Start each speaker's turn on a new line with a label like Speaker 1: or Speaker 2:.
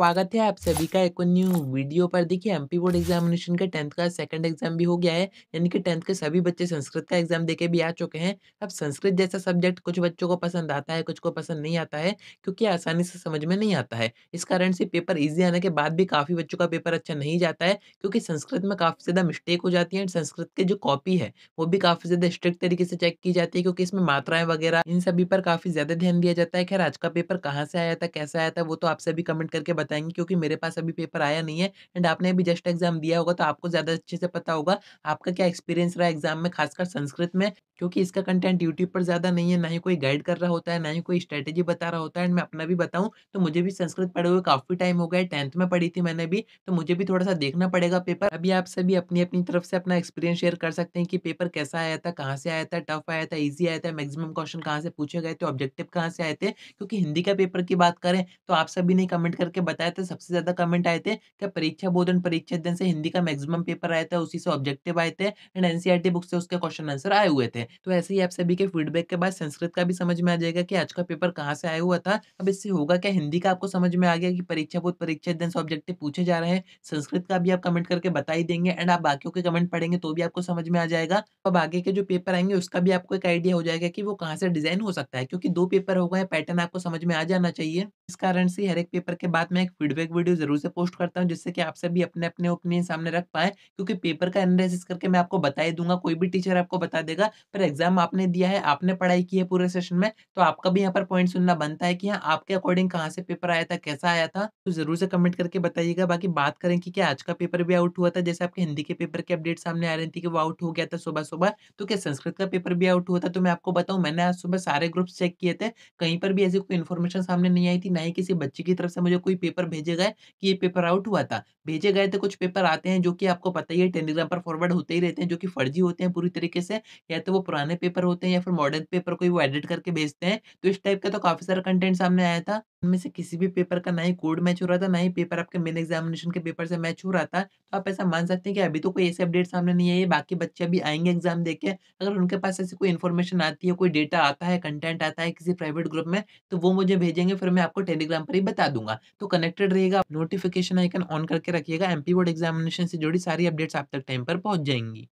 Speaker 1: स्वागत है आप सभी का एक न्यू वीडियो पर। देखिए एमपी बोर्ड एग्जामिनेशन का टेंथ का सेकंड एग्ज़ाम भी हो गया है, यानी कि टेंथ के सभी बच्चे संस्कृत का एग्ज़ाम देके भी आ चुके हैं। अब संस्कृत जैसा सब्जेक्ट कुछ बच्चों को पसंद आता है, कुछ को पसंद नहीं आता है, क्योंकि आसानी से समझ में नहीं आता है। इस कारण से पेपर ईजी आने के बाद भी काफ़ी बच्चों का पेपर अच्छा नहीं जाता है, क्योंकि संस्कृत में काफ़ी ज़्यादा मिस्टेक हो जाती है संस्कृत की जो कॉपी है, वो भी काफ़ी ज़्यादा स्ट्रिक्ट तरीके से चेक की जाती है, क्योंकि इसमें मात्राएँ वगैरह, इन सभी पर काफ़ी ज़्यादा ध्यान दिया जाता है। खैर, आज का पेपर कहाँ से आया था, कैसे आया था, वो तो आप सभी कमेंट करके बताएँगे क्योंकि मेरे पास अभी पेपर आया नहीं है एंड आपने अभी जस्ट एग्ज़ाम दिया होगा तो आपको ज़्यादा अच्छे से पता होगा आपका क्या एक्सपीरियंस रहा एग्ज़ाम में खासकर संस्कृत में क्योंकि इसका कंटेंट यूट्यूब पर ज़्यादा नहीं है, ना ही कोई गाइड कर रहा होता है, ना ही कोई स्ट्रेटेजी बता रहा होता है एंड मैं अपना भी बताऊँ तो मुझे भी संस्कृत पढ़े हुए काफ़ी टाइम हो गया, टेंथ में पढ़ी थी मैंने भी तो मुझे भी थोड़ा सा देखना पड़ेगा पेपर। अभी आप सभी अपनी अपनी तरफ़ से अपना एक्सपीरियंस शेयर कर सकते हैं कि पेपर कैसा आया था, कहाँ से आया था, टफ आया था, ईजी आया था, मैक्सिमम क्वेश्चन कहाँ से पूछे गए थे, ऑब्जेक्टिव कहाँ से आए थे क्योंकि हिंदी का पेपर की बात करें तो आप सभी ने कमेंट करके बताया था सबसे ज़्यादा कमेंट आए थे कि परीक्षा बोधन परीक्षा दिन से हिंदी का मैक्सिमम पेपर आया था, उसी से ऑब्जेक्टिव आए थे एंड एनसीईआरटी बुक से उसके क्वेश्चन आंसर आए हुए थे। तो ऐसे ही आप सभी के फीडबैक के बाद संस्कृत का भी समझ में आ जाएगा कि आज का पेपर कहाँ से आया हुआ था। अब इससे होगा क्या? हिंदी का आपको समझ में आ गया कि परीक्षा बोध परीक्षा दिन से ऑब्जेक्टिव पूछे जा रहे हैं। संस्कृत का भी आप कमेंट करके बता ही देंगे एंड आप बाकियों के कमेंट पढ़ेंगे तो भी आपको समझ में आ जाएगा। अब आगे के जो पेपर आएँगे उसका भी आपको एक आइडिया हो जाएगा कि वो कहाँ से डिज़ाइन हो सकता है, क्योंकि दो पेपर हो गए पैटर्न आपको समझ में आ जाना चाहिए। इस कारण से हर एक पेपर के बाद मैं एक फीडबैक वीडियो ज़रूर से पोस्ट करता हूँ, जिससे कि आप सभी अपने अपने ओपिनियन सामने रख पाए, क्योंकि पेपर का एनालिसिस करके मैं आपको बता ही दूँगा, कोई भी टीचर आपको बता देगा, पर एग्ज़ाम आपने दिया है, आपने पढ़ाई की है पूरे सेशन में तो आपका भी यहाँ पर पॉइंट सुनना बनता है कि हाँ आपके अकॉर्डिंग कहाँ से पेपर आया था, कैसा आया था तो ज़रूर से कमेंट करके बताइएगा। बाकी बात करें कि क्या आज का पेपर भी आउट हुआ था, जैसे आपके हिंदी के पेपर की अपडेट सामने आ रही थी कि वो आउट हो गया था सुबह सुबह तो क्या संस्कृत का पेपर भी आउट हुआ था तो मैं आपको बताऊँ, मैंने आज सुबह सारे ग्रुप्स चेक किए थे, कहीं पर भी ऐसी कोई इन्फॉर्मेशन सामने नहीं आई थी, ना ही किसी बच्चे की तरफ़ से मुझे कोई पेपर भेजे गए कि ये पेपर आउट हुआ था। भेजे गए तो कुछ पेपर आते हैं जो कि आपको पता ही है, टेलीग्राम पर फॉरवर्ड होते ही रहते हैं, जो कि फर्जी होते हैं पूरी तरीके से। या तो वो पुराने पेपर होते हैं या फिर मॉडर्न पेपर को वो एडिट करके भेजते हैं। तो इस टाइप का तो काफ़ी सारा कंटेंट सामने आया था। उनमें से किसी भी पेपर का ना ही कोड मैच हो रहा था, ना ही पेपर आपके मेन एग्जामिनेशन के पेपर से मैच हो रहा था तो आप ऐसा मान सकते हैं कि अभी तो कोई ऐसे अपडेट सामने नहीं आई है, बाकी बच्चे अभी आएँगे एग्ज़ाम देके, अगर उनके पास ऐसी कोई इन्फॉर्मेशन आती है, कोई डेटा आता है, कंटेंट आता है किसी प्राइवेट ग्रुप में तो वो मुझे भेजेंगे, फिर मैं आपको टेलीग्राम पर ही बता दूँगा। तो कनेक्टेड रहिएगा नोटिफिकेशन आइकन ऑन करके रखिएगा, एमपी बोर्ड एग्जामिनेशन से जुड़ी सारी अपडेट्स आप तक टाइम पर पहुँच जाएँगी।